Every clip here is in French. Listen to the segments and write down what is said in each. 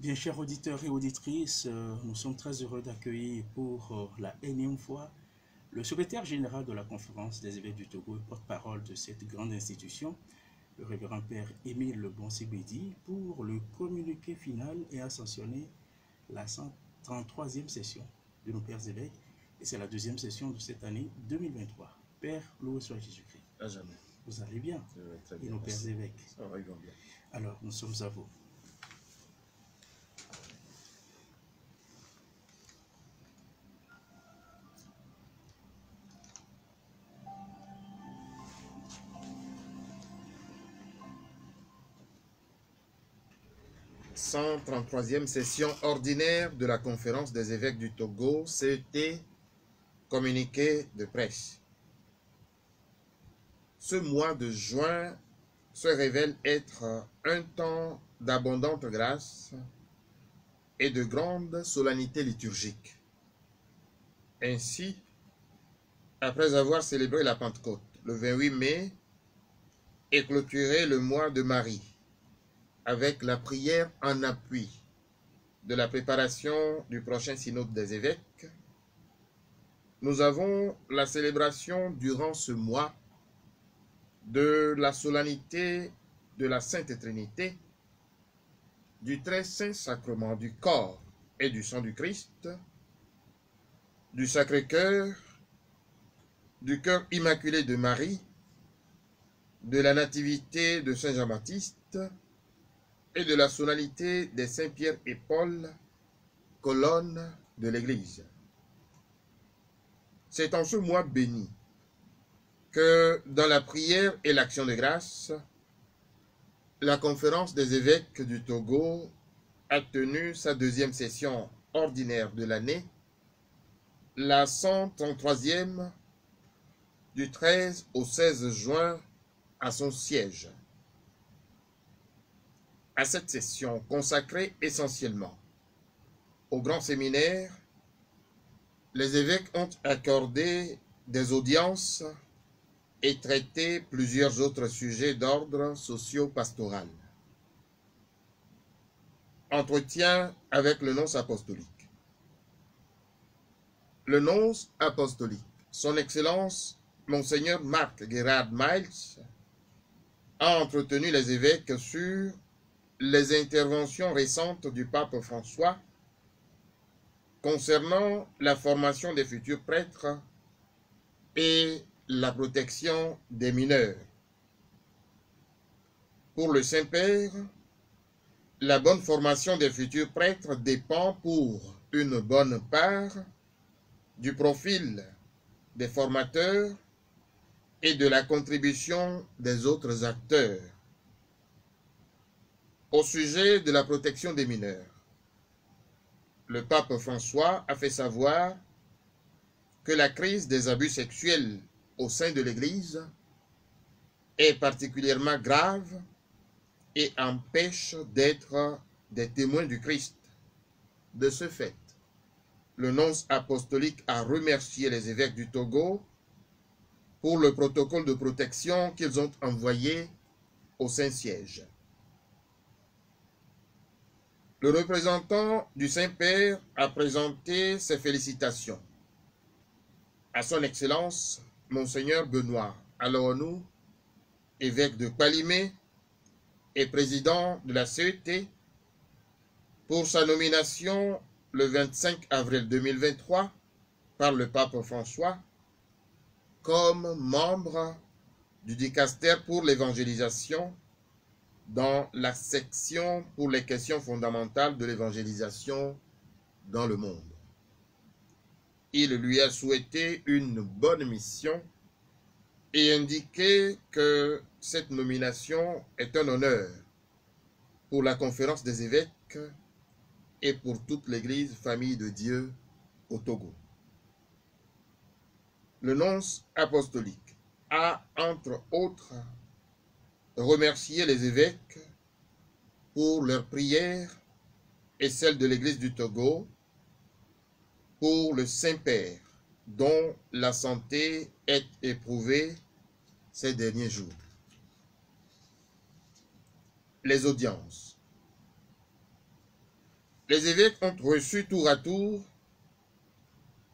Bien, chers auditeurs et auditrices, euh, nous sommes très heureux d'accueillir pour euh, la énième fois le secrétaire général de la conférence des évêques du Togo et porte-parole de cette grande institution, le révérend Père Émile Le Sibédi, pour le communiqué final et ascensionner la 133e session de nos pères évêques. Et c'est la deuxième session de cette année 2023. Père, loué soit Jésus-Christ. À jamais. Vous allez bien? Très Et bien. nos pères évêques? Ça va, ils vont bien. Alors, nous sommes à vous. « 133e session ordinaire de la conférence des évêques du Togo, CET, communiqué de presse. Ce mois de juin se révèle être un temps d'abondante grâce et de grande solennité liturgique. Ainsi, après avoir célébré la Pentecôte le 28 mai et clôturé le mois de Marie, avec la prière en appui de la préparation du prochain synode des évêques, nous avons la célébration durant ce mois de la solennité de la Sainte Trinité, du très saint sacrement du corps et du sang du Christ, du Sacré-Cœur, du cœur immaculé de Marie, de la Nativité de Saint Jean-Baptiste, et de la solennité des Saints Pierre et Paul, colonnes de l'Église. C'est en ce mois béni que, dans la prière et l'action de grâce, la conférence des évêques du Togo a tenu sa deuxième session ordinaire de l'année, la 133e du 13 au 16 juin à son siège à cette session consacrée essentiellement au grand séminaire, les évêques ont accordé des audiences et traité plusieurs autres sujets d'ordre socio-pastoral. Entretien avec le nonce apostolique. Le nonce apostolique, son Excellence Monseigneur Marc Gerard Miles, a entretenu les évêques sur les interventions récentes du pape François concernant la formation des futurs prêtres et la protection des mineurs. Pour le Saint-Père, la bonne formation des futurs prêtres dépend pour une bonne part du profil des formateurs et de la contribution des autres acteurs au sujet de la protection des mineurs. Le pape François a fait savoir que la crise des abus sexuels au sein de l'Église est particulièrement grave et empêche d'être des témoins du Christ. De ce fait, le nonce apostolique a remercié les évêques du Togo pour le protocole de protection qu'ils ont envoyé au Saint-Siège. Le représentant du Saint-Père a présenté ses félicitations. À son Excellence, Monseigneur Benoît Alonou, évêque de Palimé et président de la CET, pour sa nomination le 25 avril 2023 par le pape François comme membre du dicaster pour l'évangélisation dans la section pour les questions fondamentales de l'évangélisation dans le monde. Il lui a souhaité une bonne mission et indiqué que cette nomination est un honneur pour la conférence des évêques et pour toute l'Église famille de Dieu au Togo. Le nonce apostolique a, entre autres, remercier les évêques pour leurs prières et celles de l'Église du Togo pour le Saint-Père dont la santé est éprouvée ces derniers jours. Les audiences. les évêques ont reçu tour à tour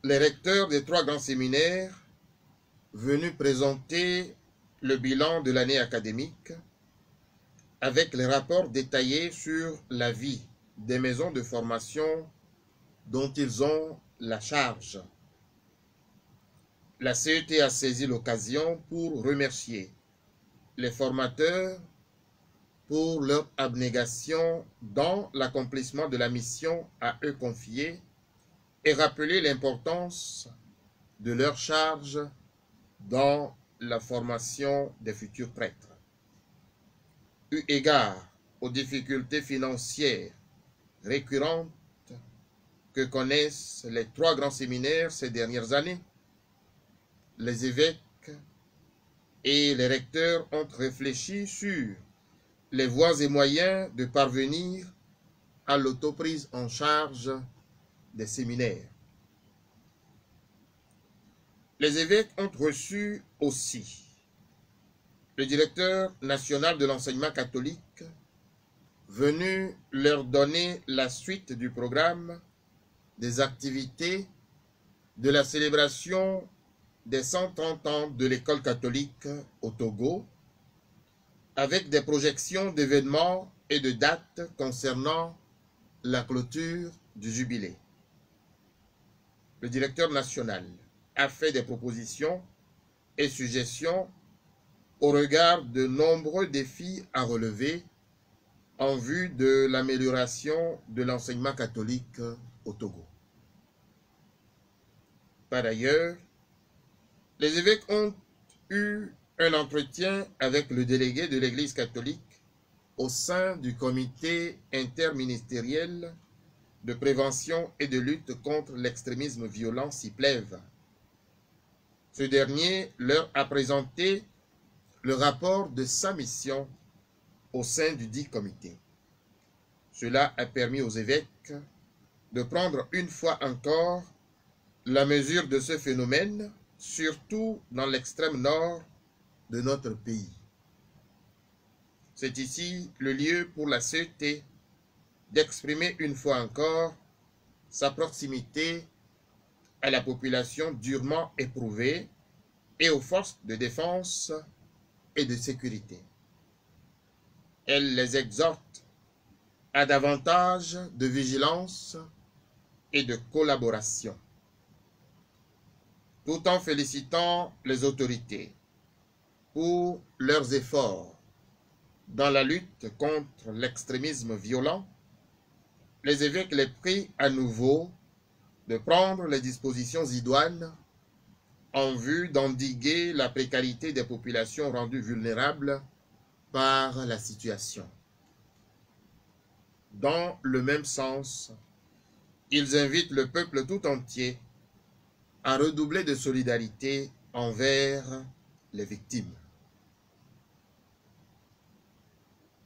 les recteurs des trois grands séminaires venus présenter le bilan de l'année académique avec les rapports détaillés sur la vie des maisons de formation dont ils ont la charge. La CET a saisi l'occasion pour remercier les formateurs pour leur abnégation dans l'accomplissement de la mission à eux confiée et rappeler l'importance de leur charge dans la formation des futurs prêtres. Eu égard aux difficultés financières récurrentes que connaissent les trois grands séminaires ces dernières années, les évêques et les recteurs ont réfléchi sur les voies et moyens de parvenir à l'autoprise en charge des séminaires. Les évêques ont reçu aussi le directeur national de l'enseignement catholique, venu leur donner la suite du programme des activités de la célébration des 130 ans de l'école catholique au Togo, avec des projections d'événements et de dates concernant la clôture du jubilé. Le directeur national a fait des propositions et suggestions au regard de nombreux défis à relever en vue de l'amélioration de l'enseignement catholique au Togo. Par ailleurs, les évêques ont eu un entretien avec le délégué de l'Église catholique au sein du comité interministériel de prévention et de lutte contre l'extrémisme violent CIPLEV. Ce dernier leur a présenté le rapport de sa mission au sein du dit comité. Cela a permis aux évêques de prendre une fois encore la mesure de ce phénomène, surtout dans l'extrême nord de notre pays. C'est ici le lieu pour la CET d'exprimer une fois encore sa proximité à la population durement éprouvée et aux forces de défense et de sécurité. Elle les exhorte à davantage de vigilance et de collaboration, tout en félicitant les autorités pour leurs efforts dans la lutte contre l'extrémisme violent les évêques les prient à nouveau de prendre les dispositions idoines en vue d'endiguer la précarité des populations rendues vulnérables par la situation. Dans le même sens, ils invitent le peuple tout entier à redoubler de solidarité envers les victimes.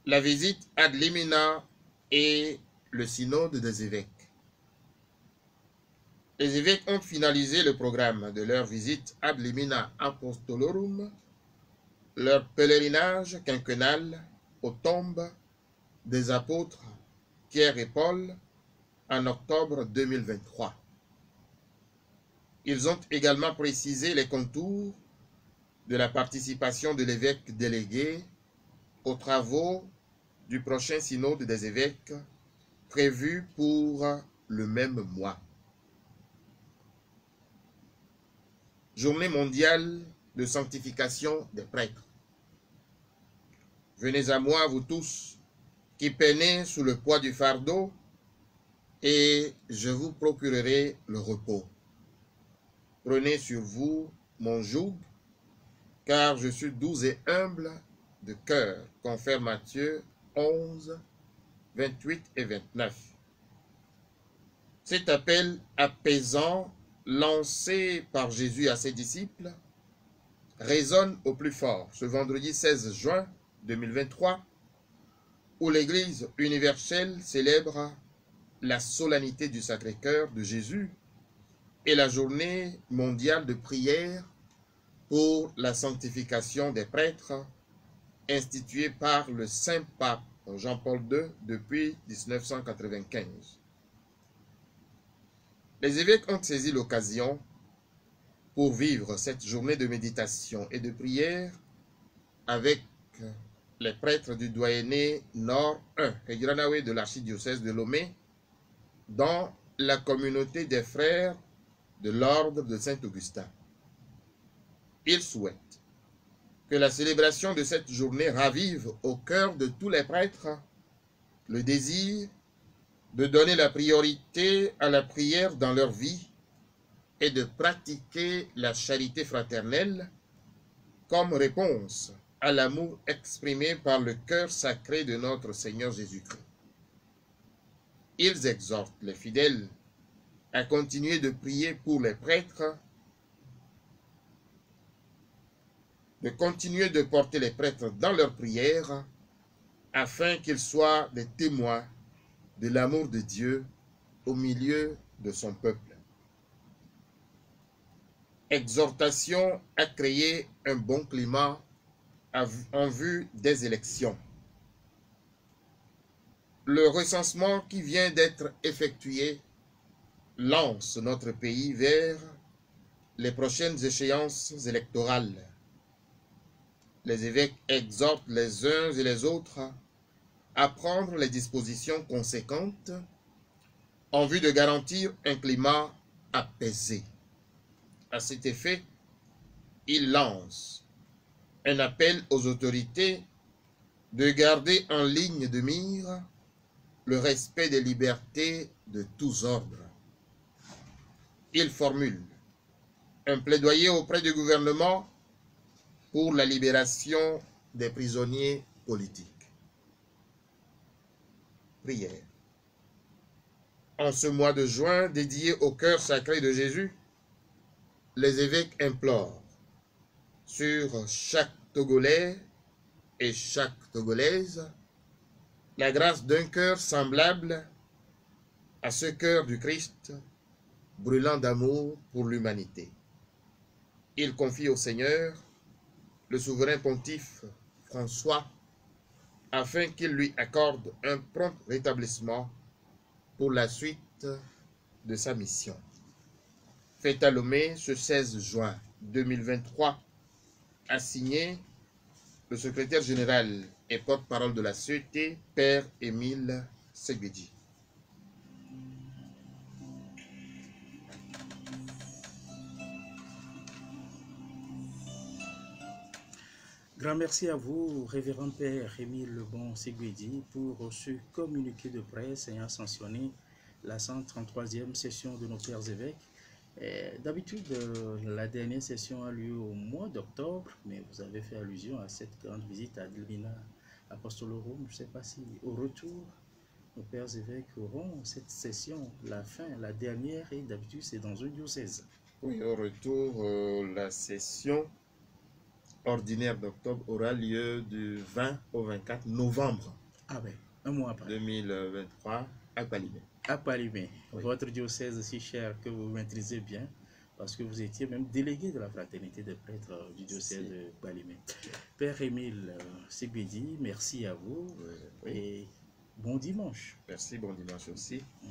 La visite ad limina et le synode des évêques. Les évêques ont finalisé le programme de leur visite ad limina apostolorum, leur pèlerinage quinquennal aux tombes des apôtres Pierre et Paul en octobre 2023. Ils ont également précisé les contours de la participation de l'évêque délégué aux travaux du prochain synode des évêques prévu pour le même mois. Journée mondiale de sanctification des prêtres. Venez à moi, vous tous, qui peinez sous le poids du fardeau, et je vous procurerai le repos. Prenez sur vous mon joug, car je suis doux et humble de cœur, confère Matthieu 11, 28 et 29. Cet appel apaisant lancé par Jésus à ses disciples résonne au plus fort ce vendredi 16 juin 2023 où l'Église universelle célèbre la solennité du Sacré-Cœur de Jésus et la journée mondiale de prière pour la sanctification des prêtres instituée par le Saint-Pape Jean-Paul II depuis 1995. Les évêques ont saisi l'occasion pour vivre cette journée de méditation et de prière avec les prêtres du doyenné Nord 1, Kegranawe de l'archidiocèse de Lomé, dans la communauté des frères de l'ordre de Saint-Augustin. Ils souhaitent que la célébration de cette journée ravive au cœur de tous les prêtres le désir de donner la priorité à la prière dans leur vie et de pratiquer la charité fraternelle comme réponse à l'amour exprimé par le cœur sacré de notre Seigneur Jésus-Christ. Ils exhortent les fidèles à continuer de prier pour les prêtres, de continuer de porter les prêtres dans leurs prières, afin qu'ils soient des témoins de l'amour de Dieu au milieu de son peuple. Exhortation à créer un bon climat en vue des élections. Le recensement qui vient d'être effectué lance notre pays vers les prochaines échéances électorales. Les évêques exhortent les uns et les autres à prendre les dispositions conséquentes en vue de garantir un climat apaisé. À cet effet, il lance un appel aux autorités de garder en ligne de mire le respect des libertés de tous ordres. Il formule un plaidoyer auprès du gouvernement pour la libération des prisonniers politiques En ce mois de juin dédié au cœur sacré de Jésus, les évêques implorent sur chaque Togolais et chaque Togolaise la grâce d'un cœur semblable à ce cœur du Christ, brûlant d'amour pour l'humanité. Il confie au Seigneur le souverain pontife François afin qu'il lui accorde un prompt rétablissement pour la suite de sa mission. Fait à Lomé ce 16 juin 2023, a signé le secrétaire général et porte-parole de la CET, Père Émile Seguedi. Grand merci à vous, révérend Père Émile Lebon Seguedi, pour ce communiqué de presse ayant sanctionné la 133e session de nos pères évêques. D'habitude, euh, la dernière session a lieu au mois d'octobre, mais vous avez fait allusion à cette grande visite à Delmina Apostolorum. Je ne sais pas si au retour, nos pères évêques auront cette session, la fin, la dernière, et d'habitude c'est dans un diocèse. Oui, au retour, euh, la session ordinaire d'octobre aura lieu du 20 au 24 novembre. Ah ben, un mois après. 2023 à Palimé. À Palimé, votre diocèse si cher que vous maîtrisez bien, parce que vous étiez même délégué de la fraternité des prêtres du diocèse de Palimé. Père Émile euh, Sibidi, merci à vous et bon dimanche. Merci, bon dimanche aussi. Mm.